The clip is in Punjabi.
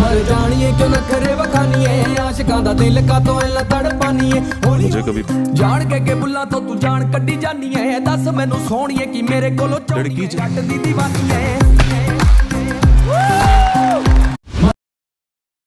ਮਰ ਜਾਣੀਏ ਕਿਉਂ ਨਖਰੇ ਵਖਾਨੀਏ? ਆਸ਼ਿਕਾਂ ਦਾ ਦਿਲ ਕਾ ਤੋਂ ਐ ਤੜਪਾਨੀਏ? ਹੋਲੀ मुझे कभी ਜਾਣ ਕੇ ਕਿ ਬੁੱਲਾਂ ਤੋਂ ਤੂੰ ਜਾਣ ਕੱਢੀ ਜਾਨੀ ਐ ਦੱਸ ਮੈਨੂੰ ਸੋਹਣੀਏ ਕਿ ਮੇਰੇ ਕੋਲੋਂ ਲੜਕੀ ਚੌੜੀ ਚ- ਜੱਟ ਦੀ دیਵਾਨੀ ਐ